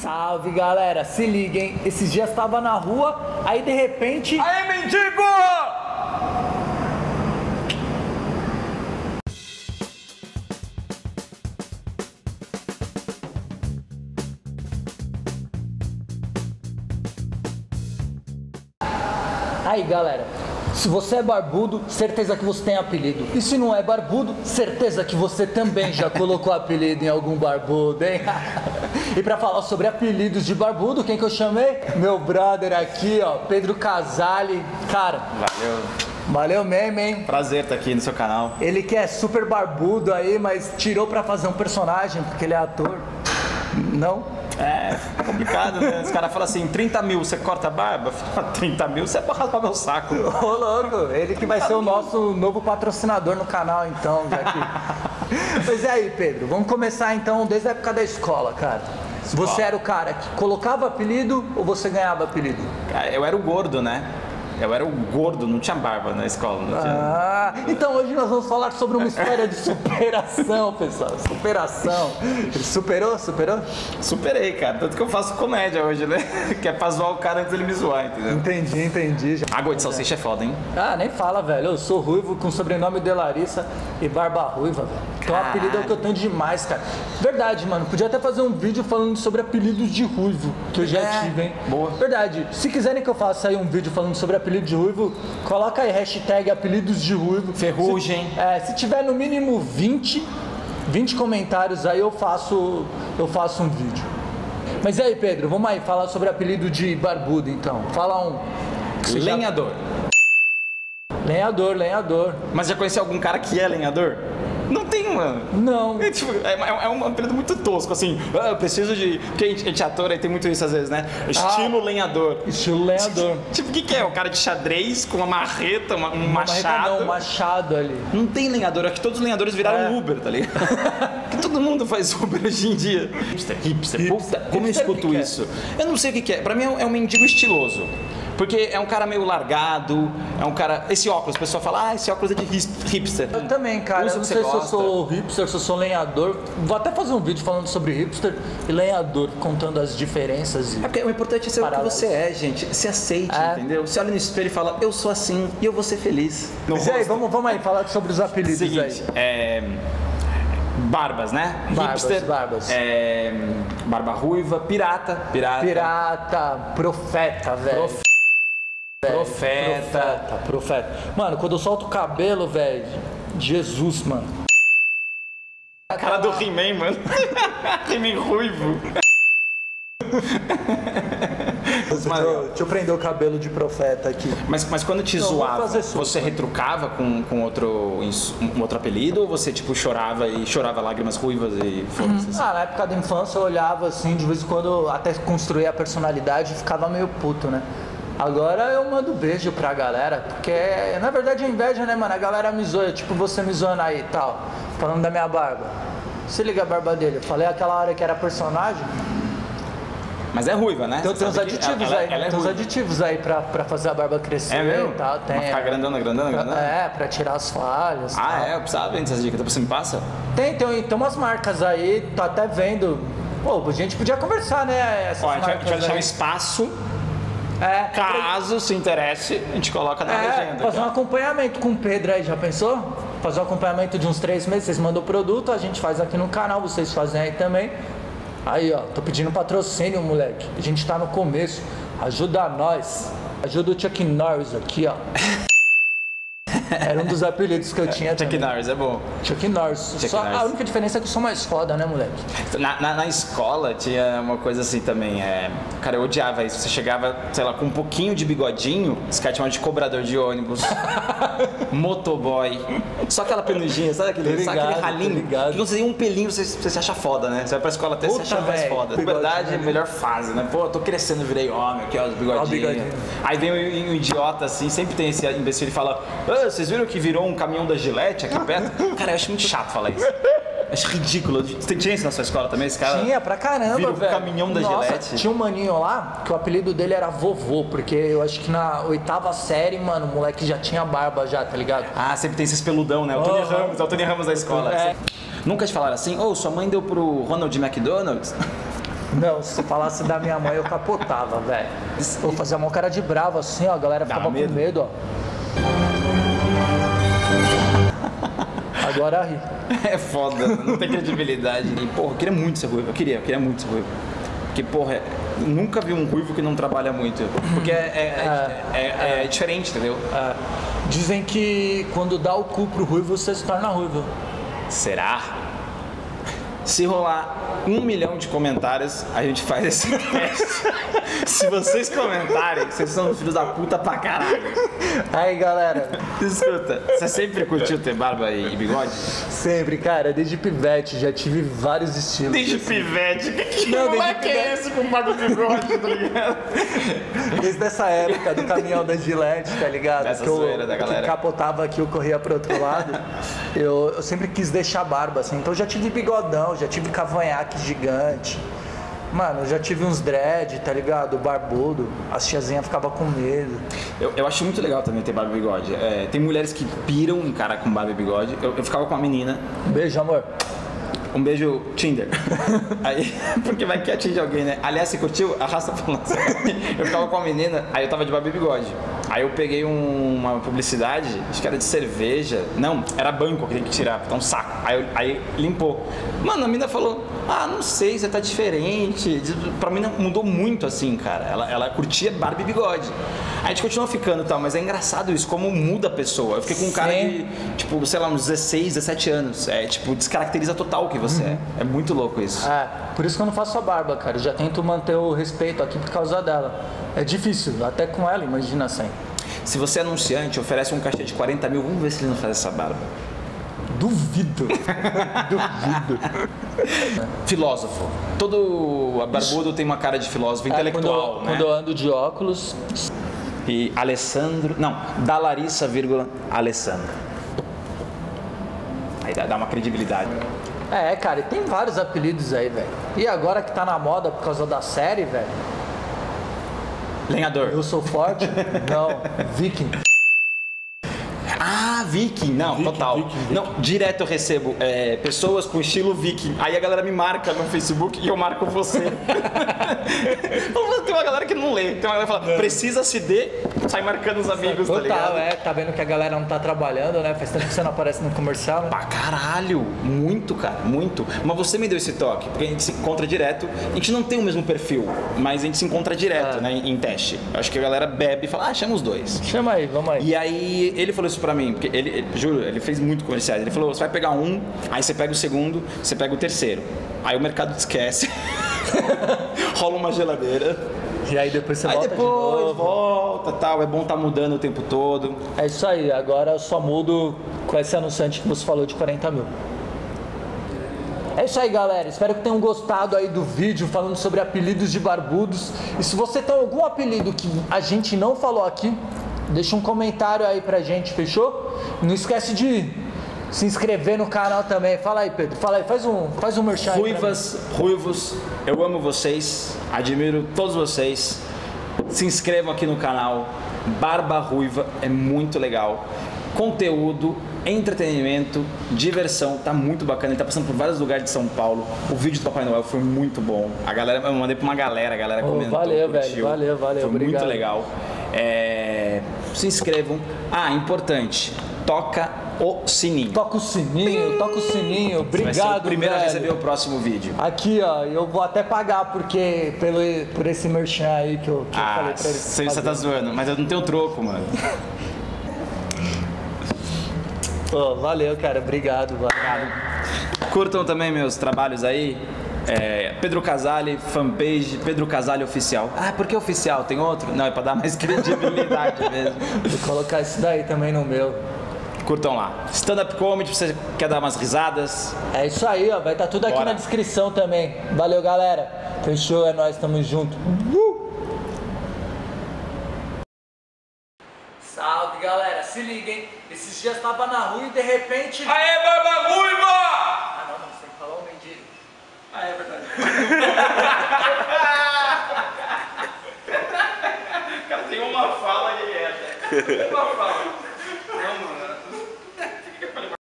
Salve galera, se liguem. Esses dias tava na rua, aí de repente. Aê, mendigo! Aí galera, se você é barbudo, certeza que você tem apelido. E se não é barbudo, certeza que você também já colocou apelido em algum barbudo, hein? e pra falar sobre apelidos de barbudo, quem que eu chamei? Meu brother aqui, ó, Pedro Casale. Cara, Valeu. valeu mesmo, hein? Prazer estar aqui no seu canal. Ele que é super barbudo aí, mas tirou pra fazer um personagem, porque ele é ator. Não? É, complicado, né? Os caras falam assim, 30 mil, você corta a barba? 30 mil, você é pra raspar meu saco. Ô louco, ele que vai ser o nosso novo patrocinador no canal então, já que. Mas e aí, Pedro, vamos começar então desde a época da escola, cara. Você era o cara que colocava apelido ou você ganhava apelido? Cara, Eu era o gordo, né? Eu era o gordo, não tinha barba na escola. Não tinha... Ah, então hoje nós vamos falar sobre uma história de superação, pessoal. Superação. Superou? Superou? Superei, cara. Tanto que eu faço comédia hoje, né? Que é pra zoar o cara antes dele me zoar, entendeu? Entendi, entendi. Já. Água de salsicha é foda, hein? Ah, nem fala, velho. Eu sou ruivo com sobrenome de Larissa e barba ruiva, velho. Então Caralho. apelido é o que eu tenho demais, cara. Verdade, mano. Podia até fazer um vídeo falando sobre apelidos de ruivo, que eu já É, tive, hein? boa. Verdade. Se quiserem que eu faça aí um vídeo falando sobre apelido de ruivo, coloca aí hashtag apelidos de ruivo. Ferrugem. Se, é, se tiver no mínimo 20, 20 comentários aí eu faço, eu faço um vídeo. Mas e aí, Pedro, vamos aí falar sobre apelido de barbudo, então. Fala um. que você já- Lenhador. Lenhador, lenhador. Mas já conheceu algum cara que é lenhador? Não tem, mano. Não. É, tipo, é, é- é um apelido muito tosco, assim. Ah, eu preciso de. Porque a gente, a gente é ator aí tem muito isso às vezes, né? Estilo lenhador. Estilo lenhador. Tipo, o que, que é? O cara de xadrez com uma marreta, uma- um Uma marreta machado. Não, um machado ali. Não tem lenhador, aqui todos os lenhadores viraram É. Uber, tá ligado? que todo mundo faz Uber hoje em dia. Hipster, hipster. Puta, como eu Hipster, escuto o que que é? isso? Eu não sei o que, que é. Pra mim é um, é um mendigo estiloso. Porque é um cara meio largado, é um cara. Esse óculos, o pessoal fala, ah, esse óculos é de hipster. Eu também, cara. Usa Eu não sei você se eu gosta. sou hipster, se eu sou lenhador. Vou até fazer um vídeo falando sobre hipster e lenhador, contando as diferenças. É E... porque o importante é ser o que você é, gente. Se aceite, É. entendeu? Você olha no espelho e fala, eu sou assim e eu vou ser feliz. No Mas e aí, rosto. vamos, vamos aí falar sobre os apelidos Seguinte, aí. é. Barbas, né? Barbas, Hipster, barbas. É, barba ruiva, pirata, pirata, Pirata, profeta, velho. Prof- profeta. Profeta, profeta. Mano, quando eu solto o cabelo, velho, Jesus, mano. A cara do He-Man, mano. He-Man ruivo. Deixa eu, deixa eu prender o cabelo de profeta aqui. Mas, mas quando te Não, zoava, você retrucava com, com outro, um outro apelido ou você tipo chorava e chorava lágrimas ruivas e foda-se? assim? Ah, na época da infância eu olhava assim, de vez em quando até construir a personalidade e ficava meio puto, né? Agora eu mando beijo pra galera, porque na verdade é inveja, né, mano? A galera me zoa, tipo você me zoando aí e tal, falando da minha barba. Se liga a barba dele, eu falei aquela hora que era personagem. Mas é ruiva, né? Então tem uns aditivos ela- aí, ela é tem uns aditivos aí pra, pra fazer a barba crescer É mesmo? e tal. Tem, Pra ficar grandona, grandona, grandona? É, pra tirar as falhas. Ah, tal. é? Eu precisava ver essas dicas. Então você me passa? Tem, tem, tem umas marcas aí, tô até vendo. Pô, a gente podia conversar, né? Essas Ó, a gente vai, deixar um espaço. É, Caso se interesse, a gente coloca na É, legenda. fazer um acompanhamento com o Pedro aí, já pensou? Fazer um acompanhamento de uns três meses, vocês mandam o produto, a gente faz aqui no canal, vocês fazem aí também. Aí, ó, tô pedindo patrocínio, moleque. A gente tá no começo. Ajuda nós. Ajuda o Chuck Norris aqui, ó. Era um dos apelidos que eu tinha Chuck. Norris é bom. Chuck Norris. Chuck Só- Norris. A única diferença é que eu sou mais foda, né, moleque? Na, na, na escola tinha uma coisa assim também. É... Cara, eu odiava isso. Você chegava, sei lá, com um pouquinho de bigodinho, os caras chamavam de cobrador de ônibus, motoboy. Só aquela penugem, sabe aquele, Tô sabe aquele ligado, ralinho? ligado. Que você tem um pelinho, você, você se acha foda, né? Você vai pra escola até Puta, você acha mais foda. Na verdade, é a melhor fase, né? Pô, eu tô crescendo, virei homem, aqui, ó, os bigodinhos. bigodinho. Aí vem um, um idiota assim, sempre tem esse imbecil e fala: ah, vocês viram que virou um caminhão da Gillette aqui perto? Cara, eu acho muito chato falar isso. Acho ridículo. Você tinha isso na sua escola também, esse cara? Tinha pra caramba, Vira o velho. caminhão da Nossa, Gillette. Tinha um maninho lá que o apelido dele era vovô, porque eu acho que na oitava série, mano, o moleque já tinha barba já, tá ligado? Ah, sempre tem esses peludão, né? O Tony Aham. Ramos, é o Tony Ramos da escola. É. Nunca te falaram assim, ô, sua mãe deu pro Ronald McDonald's? Não, se falasse da minha mãe, eu capotava, velho. Eu fazia uma cara de bravo assim, ó. A galera ficava medo? com medo, ó. Agora ri. É foda, não tem credibilidade. E, porra, eu queria muito ser ruivo. Eu queria, eu queria muito ser ruivo. Porque, porra, é- nunca vi um ruivo que não trabalha muito. Porque é, é, é- é diferente, entendeu? É, dizem que quando dá o cu pro ruivo, você se torna ruivo. Será? Se rolar um milhão de comentários, a gente faz esse teste. Se vocês comentarem, vocês são filhos da puta pra caralho. Aí, galera, Escuta, você sempre curtiu ter barba e bigode? sempre, cara, desde pivete, já tive vários estilos. Desde pivete. Que, que Não, moleque é esse com barba e bigode, tá ligado? Desde essa época do caminhão da Gillette, tá ligado? Dessa que eu da que galera. capotava aqui, eu corria pro outro lado. eu, eu sempre quis deixar barba, assim. Então já tive bigodão, já tive cavanhaque gigante. Mano, eu já tive uns dread, tá ligado? Barbudo. As tiazinhas ficavam com medo. Eu, eu acho muito legal também ter barba e bigode. É, tem mulheres que piram em cara com barba e bigode. Eu, eu ficava com uma menina, Beijo, amor. Um beijo Tinder. Aí, porque vai que atinge alguém, né? Aliás, você curtiu? Arrasta pra lá. Eu ficava com uma menina, aí eu tava de barba e bigode. Aí eu peguei um- uma publicidade, acho que era de cerveja. Não, era banco que tem que tirar, tá um saco. Aí, eu- aí limpou. Mano, a menina falou: Ah, não sei, você tá diferente. Pra mim mudou muito assim, cara. Ela, ela curtia barba e bigode. Aí a gente continuou ficando e tal, mas é engraçado isso, como muda a pessoa. Eu fiquei com um cara Sim. de, tipo, sei lá, uns 16, 17 anos. É, tipo, descaracteriza total o que você é. É muito louco isso. É, por isso que eu não faço a barba, cara. Eu já tento manter o respeito aqui por causa dela. É difícil, até com ela, imagina sem. Se você é anunciante, oferece um cachê de 40 mil, vamos ver se ele não faz essa barba. Duvido. Duvido. Filósofo. Todo barbudo tem uma cara de filósofo É, intelectual, quando, né? quando eu ando de óculos, E Alessandro. Não, da Larissa, vírgula, Alessandro. Aí dá uma credibilidade. É, cara, e tem vários apelidos aí, velho. E agora que tá na moda por causa da série, velho. Lenhador. Eu sou forte? Não, viking. Ah, viking. Não, Viking, total. viking, viking. Não, direto eu recebo é, pessoas com estilo viking. Aí a galera me marca no Facebook e eu marco você. tem uma galera que não lê. Tem uma galera que fala, precisa se de, sai marcando os amigos, tá ligado? Total, é. Tá vendo que a galera não tá trabalhando, né? Faz tempo que você não aparece no comercial, né? Pra caralho, muito, cara, muito. Mas você me deu esse toque, porque a gente se encontra direto. A gente não tem o mesmo perfil, mas a gente se encontra direto, É. né, em, teste. Acho que a galera bebe e fala, ah, chama os dois. Chama aí, vamos aí. E aí ele falou isso pra mim, porque ele, ele- juro, ele fez muito comerciais. Ele falou, você vai pegar um, aí você pega o segundo, você pega o terceiro. Aí o mercado te esquece. Rola uma geladeira. E aí depois você Aí volta depois de novo. volta tal. É bom tá mudando o tempo todo. É isso aí, agora eu só mudo com esse anunciante que você falou de 40 mil. É isso aí, galera. Espero que tenham gostado aí do vídeo falando sobre apelidos de barbudos. E se você tem algum apelido que a gente não falou aqui, deixa um comentário aí pra gente, fechou? Não esquece de se inscrever no canal também. Fala aí, Pedro. Fala aí, faz um, faz um merchan. Ruivas, ruivos, eu amo vocês, admiro todos vocês. Se inscrevam aqui no canal. Barba Ruiva é muito legal. Conteúdo, entretenimento, diversão, tá muito bacana. Ele tá passando por vários lugares de São Paulo. O vídeo do Papai Noel foi muito bom. A galera, eu mandei pra uma galera, a galera Oh, comentou. valeu, velho, curtiu. valeu, valeu, Foi obrigado. muito legal. É, se inscrevam. Ah, importante, toca o sininho. Toca o sininho, toca o sininho. Vai ser Obrigado, o primeiro velho. a receber o próximo vídeo. Aqui, ó, eu vou até pagar porque pelo, por esse merchan aí que eu, que eu Ah, falei pra ele. você fazer. tá zoando, mas eu não tenho troco, mano. Pô, valeu, cara. Obrigado. Curtam também meus trabalhos aí. É, Pedro Casale, fanpage Pedro Casale Oficial. Ah, por que oficial? Tem outro? Não, é pra dar mais credibilidade mesmo. Vou colocar isso daí também no meu curtam lá. Stand-up comedy, você quer dar umas risadas? É isso aí, ó. Vai estar tá tudo Bora. aqui na descrição também. Valeu, galera. Fechou, é nóis, tamo junto. Uh! Salve, galera. Se liga, hein? Esses dias tava na rua e de repente. Aê, barba ruiva! Ah, não, não, você tem que falar o um mendigo. Ah, é verdade. Cara, tem uma fala de Tem Uma fala.